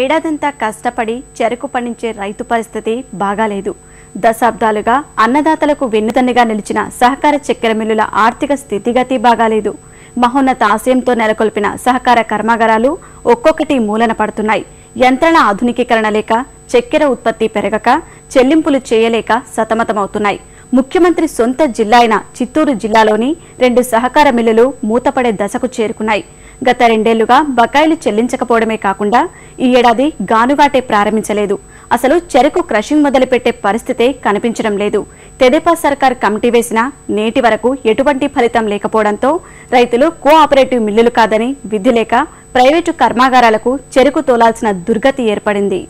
ఏడాదంతా కష్టపడి చెరకు పండించే రైతు పరిస్థితి బాగాలేదు. దశాబ్దాలుగా అన్నదాతలకు వెన్నుదన్నుగా నిలిచిన సహకార చక్కెర మిల్లుల ఆర్థిక స్థితిగతి బాగాలేదు. మహోన్నత ఆశయంతో నెలకొల్పిన సహకార కర్మాగారాలు ఒక్కొక్కటి మూలన పడుతున్నాయి. యంత్రాల ఆధునికీకరణ లేక చక్కెర ఉత్పత్తి పెరగక చెల్లింపులు చేయలేక సతమతమవుతున్నాయి. ముఖ్యమంత్రి సొంత జిల్లా అయిన చిత్తూరు జిల్లాలోని రెండు సహకార మిల్లులు మూతపడే దశకు చేరుకున్నాయి. గత రెండేళ్ళుగా బకాయిలు చెల్లించకపోవడమే కాకుండా ఈ ఏడాది గానుగాటే ప్రారంభించలేదు. అసలు చెరకు క్రషింగ్ మొదలుపెట్టే పరిస్థితే కనిపించడం లేదు. తెదేపా సర్కార్ కమిటీ వేసినా నేటి వరకు ఎటువంటి ఫలితం లేకపోవడంతో రైతులు కోఆపరేటివ్ మిల్లులు కాదని విధి లేక ప్రైవేటు కర్మాగారాలకు చెరుకు తోలాల్సిన దుర్గతి ఏర్పడింది.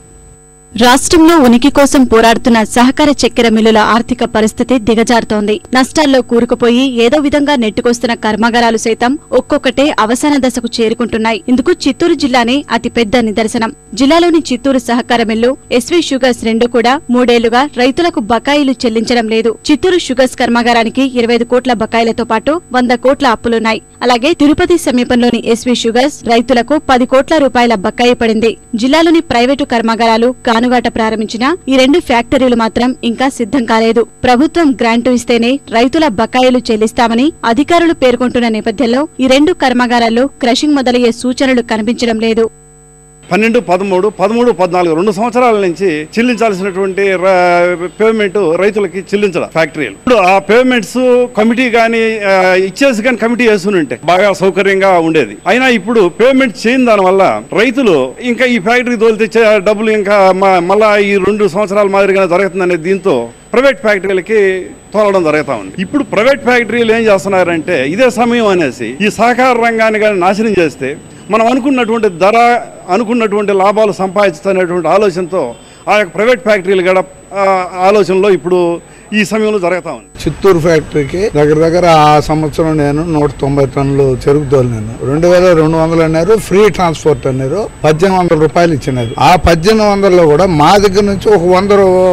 రాష్ట్రంలో ఉనికి కోసం పోరాడుతున్న సహకార చక్కెర మిల్లుల ఆర్థిక పరిస్థితి దిగజారుతోంది. నష్టాల్లో కూరుకుపోయి ఏదో విధంగా నెట్టుకొస్తున్న కర్మాగారాలు సైతం ఒక్కొక్కటే అవసాన దశకు చేరుకుంటున్నాయి. ఇందుకు చిత్తూరు జిల్లానే అతిపెద్ద నిదర్శనం. జిల్లాలోని చిత్తూరు సహకార మిల్లు ఎస్వి షుగర్స్ రెండు కూడా మూడేళ్ళుగా రైతులకు బకాయిలు చెల్లించడం లేదు. చిత్తూరు షుగర్స్ కర్మాగారానికి ఇరవై కోట్ల బకాయిలతో పాటు వంద కోట్ల అప్పులున్నాయి. అలాగే తిరుపతి సమీపంలోని ఎస్వి షుగర్స్ రైతులకు పది కోట్ల రూపాయల బకాయి పడింది. జిల్లాలోని ప్రైవేటు కర్మాగారాలు కానుగాట ప్రారంభించిన ఈ రెండు ఫ్యాక్టరీలు మాత్రం ఇంకా సిద్ధం కాలేదు. ప్రభుత్వం గ్రాంటు ఇస్తేనే రైతుల బకాయిలు చెల్లిస్తామని అధికారులు పేర్కొంటున్న నేపథ్యంలో ఈ రెండు కర్మాగారాల్లో క్రషింగ్ మొదలయ్యే సూచనలు కనిపించడం లేదు. పన్నెండు పదమూడు పదమూడు పద్నాలుగు రెండు సంవత్సరాల నుంచి చెల్లించాల్సినటువంటి పేమెంట్ రైతులకి చెల్లించడం ఫ్యాక్టరీలు. ఇప్పుడు ఆ పేమెంట్స్ కమిటీ కానీ ఇచ్చేసి కానీ కమిటీ వేసుకుని ఉంటే బాగా సౌకర్యంగా ఉండేది. అయినా ఇప్పుడు పేమెంట్ చేయని దాని వల్ల రైతులు ఇంకా ఈ ఫ్యాక్టరీ తోలితే డబ్బులు ఇంకా మ- మళ్ళా ఈ రెండు సంవత్సరాల మాదిరిగా జరుగుతుందనే దీంతో ప్రైవేట్ ఫ్యాక్టరీలకి తోలడం జరుగుతూ ఉంది. ఇప్పుడు ప్రైవేట్ ఫ్యాక్టరీలు ఏం చేస్తున్నారంటే ఇదే సమయం అనేసి ఈ సహకార రంగాన్ని కానీ నాశనం చేస్తే మనం అనుకున్నటువంటి ధర అనుకున్నటువంటి లాభాలు సంపాదిస్తున్నటువంటి ఆలోచనతో ఆ యొక్క ప్రైవేట్ ఫ్యాక్టరీలు కూడా ఆలోచనలో ఇప్పుడు ఈ సమయంలో జరుగుతా ఉంది. చిత్తూరు ఫ్యాక్టరీకి దగ్గర దగ్గర ఆ సంవత్సరం నేను నూట తొంభై టన్నులు చెరుకు తోలినాను రెండు వేల రెండు వందలు అన్నారు ఫ్రీ ట్రాన్స్పోర్ట్ అన్నారు పద్దెనిమిది వందల రూపాయలు ఇచ్చినారు. ఆ పద్దెనిమిది వందల్లో కూడా మా దగ్గర నుంచి ఒక వంద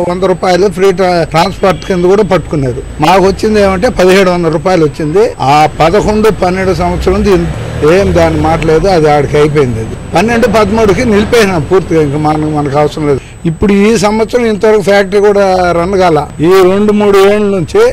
వంద రూపాయలు ఫ్రీ ట్రాన్స్పోర్ట్ కింద కూడా పట్టుకున్నారు. మాకు వచ్చింది ఏమంటే పదిహేడు వందల రూపాయలు వచ్చింది. ఆ పదకొండు పన్నెండు సంవత్సరం దీని ఏం దాని మాటలేదు అది ఆడికి అయిపోయింది అది. పన్నెండు పదమూడుకి నిలిపేసినాం పూర్తిగా ఇంకా మనకు మనకు అవసరం లేదు. ఇప్పుడు ఈ సంవత్సరం ఇంతవరకు ఫ్యాక్టరీ కూడా రన్ కాల. ఈ రెండు మూడు ఏళ్ళ నుంచి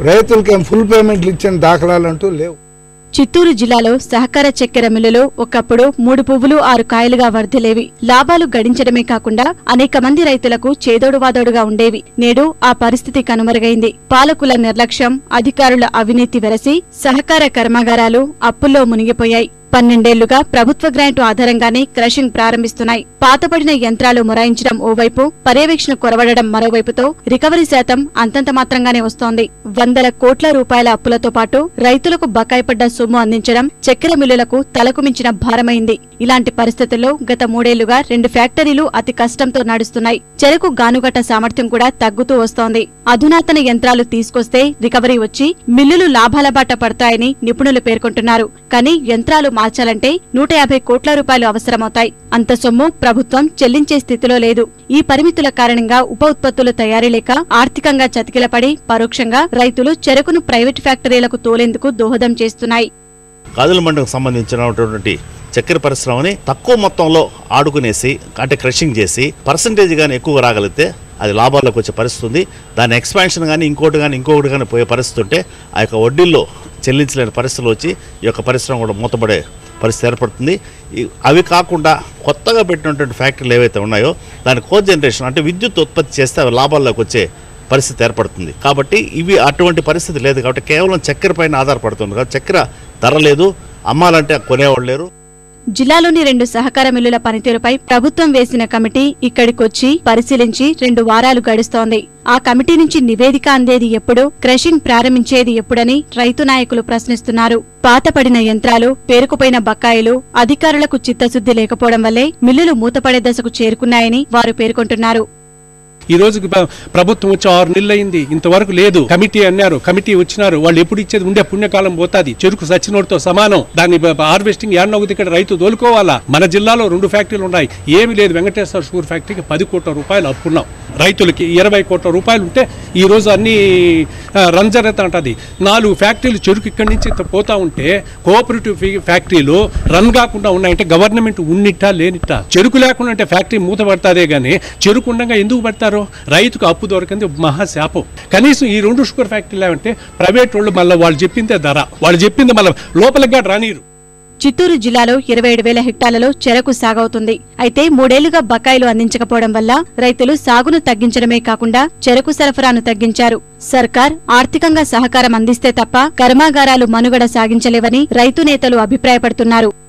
రైతులకి ఫుల్ పేమెంట్లు ఇచ్చిన దాఖలాలు అంటూ లేవు. చిత్తూరు జిల్లాలో సహకార చక్కెర మిల్లులో ఒకప్పుడు మూడు పువ్వులు ఆరు కాయలుగా వర్ధిలేవి లాభాలు గడించడమే కాకుండా అనేక మంది రైతులకు చేదోడువాదోడుగా ఉండేవి. నేడు ఆ పరిస్థితి కనుమరుగైంది. పాలకుల నిర్లక్ష్యం అధికారుల అవినీతి వెరసి సహకార కర్మాగారాలు అప్పుల్లో మునిగిపోయాయి. పన్నెండేళ్ళుగా ప్రభుత్వ గ్రాంటు ఆధారంగానే క్రషింగ్ ప్రారంభిస్తున్నాయి. పాతపడిన యంత్రాలు మొరాయించడం ఓవైపు పర్యవేక్షణ కొరవడడం మరోవైపుతో రికవరీ శాతం అంతంత మాత్రంగానే వస్తోంది. వందల కోట్ల రూపాయల అప్పులతో పాటు రైతులకు బకాయి పడ్డ సొమ్ము అందించడం చక్కెర మిల్లులకు తలకు మించిన భారమైంది. ఇలాంటి పరిస్థితుల్లో గత మూడేళ్ళుగా రెండు ఫ్యాక్టరీలు అతి కష్టంతో నడుస్తున్నాయి. చెరకు గానుగట్ట సామర్థ్యం కూడా తగ్గుతూ వస్తోంది. అధునాతన యంత్రాలు తీసుకొస్తే రికవరీ వచ్చి మిల్లులు లాభాల బాట పడతాయని నిపుణులు పేర్కొంటున్నారు. కానీ యంత్రాలు మార్చాలంటే నూట యాభై కోట్ల రూపాయలు అవసరమవుతాయి. అంత సొమ్ము ప్రభుత్వం చెల్లించే స్థితిలో లేదు. ఈ పరిమితుల కారణంగా ఉప ఉత్పత్తుల తయారీ లేక ఆర్థికంగా చతికిలపడి పరోక్షంగా రైతులు చెరుకును ప్రైవేట్ ఫ్యాక్టరీలకు తోలేందుకు దోహదం చేస్తున్నాయి. కాదుల మండకు సంబంధించినటువంటి చక్కెర పరిశ్రమని తక్కువ మొత్తంలో ఆడుకునేసి అంటే క్రషింగ్ చేసి పర్సంటేజ్ కానీ ఎక్కువ రాగలిగితే అది లాభాల్లోకి వచ్చే పరిస్థితి ఉంది. దాని ఎక్స్పాన్షన్ కానీ ఇంకోటి కానీ ఇంకొకటి కానీ పోయే పరిస్థితి ఉంటే ఆ యొక్క వడ్డీల్లో చెల్లించలేని పరిస్థితులు వచ్చి ఈ యొక్క పరిశ్రమ కూడా మూతపడే పరిస్థితి ఏర్పడుతుంది. అవి కాకుండా కొత్తగా పెట్టినటువంటి ఫ్యాక్టరీలు ఏవైతే ఉన్నాయో దాని కో జనరేషన్ అంటే విద్యుత్ ఉత్పత్తి చేస్తే అవి లాభాల్లోకి వచ్చే పరిస్థితి ఏర్పడుతుంది. కాబట్టి ఇవి అటువంటి పరిస్థితి లేదు కాబట్టి కేవలం చక్కెర పైన ఆధారపడుతుంది కాబట్టి చక్కెర ధర లేదు అమ్మాలంటే కొనేవాళ్ళు లేరు. జిల్లాలోని రెండు సహకార మిల్లుల పనితీరుపై ప్రభుత్వం వేసిన కమిటీ ఇక్కడికొచ్చి పరిశీలించి రెండు వారాలు గడుస్తోంది. ఆ కమిటీ నుంచి నివేదిక అందేది ఎప్పుడు క్రషింగ్ ప్రారంభించేది ఎప్పుడని రైతు నాయకులు ప్రశ్నిస్తున్నారు. పాతపడిన యంత్రాలు పేరుకుపోయిన బకాయిలు అధికారులకు చిత్తశుద్ధి లేకపోవడం వల్లే మిల్లులు మూతపడే దశకు చేరుకున్నాయని వారు పేర్కొంటున్నారు. ఈ రోజుకి ప్రభుత్వం వచ్చి ఆరు నెలలైంది. అయింది ఇంతవరకు లేదు. కమిటీ అన్నారు. కమిటీ వచ్చినారు. వాళ్ళు ఎప్పుడు ఇచ్చేది ఉండే పుణ్యకాలం పోతాది. చెరుకు సచ్చినోడితో సమానం. దాన్ని హార్వెస్టింగ్ యాడ్నొకటి ఇక్కడ రైతు తోలుకోవాలా? మన జిల్లాలో రెండు ఫ్యాక్టరీలు ఉన్నాయి. ఏమి లేదు. వెంకటేశ్వర షుగర్ ఫ్యాక్టరీకి పది కోట్ల రూపాయలు అప్పున్నాం. రైతులకి ఇరవై కోట్ల రూపాయలు ఉంటే ఈ రోజు అన్ని ఆ, రన్ నాలుగు ఫ్యాక్టరీలు చెరుకు ఇక్కడి నుంచి ఇంత పోతా ఉంటే కోఆపరేటివ్ ఫీ- ఫ్యాక్టరీలు రన్ కాకుండా ఉన్నాయంటే గవర్నమెంట్ ఉన్నిట్టా లేనిట్టా? చెరుకు లేకుండా అంటే ఫ్యాక్టరీ మూత పడతాదే కానీ చెరుకు ఉండగా ఎందుకు పడతారు? రైతుకు అప్పు దొరకంది మహాశాపం కనీసం ఈ రెండు షుగర్ ఫ్యాక్టరీలు ఏమంటే ప్రైవేట్ వాళ్ళు మళ్ళీ వాళ్ళు చెప్పిందే ధర. వాళ్ళు చెప్పింది మళ్ళీ లోపలికి రానీరు. చిత్తూరు జిల్లాలో ఇరవై ఏడు వేల హెక్టార్లలో చెరకు సాగవుతుంది. అయితే మూడేళ్ళుగా బకాయిలు అందించకపోవడం వల్ల రైతులు సాగును తగ్గించడమే కాకుండా చెరకు సరఫరాను తగ్గించారు. సర్కార్ ఆర్థికంగా సహకారం అందిస్తే తప్ప కర్మాగారాలు మనుగడ సాగించలేవని రైతు నేతలు అభిప్రాయపడుతున్నారు.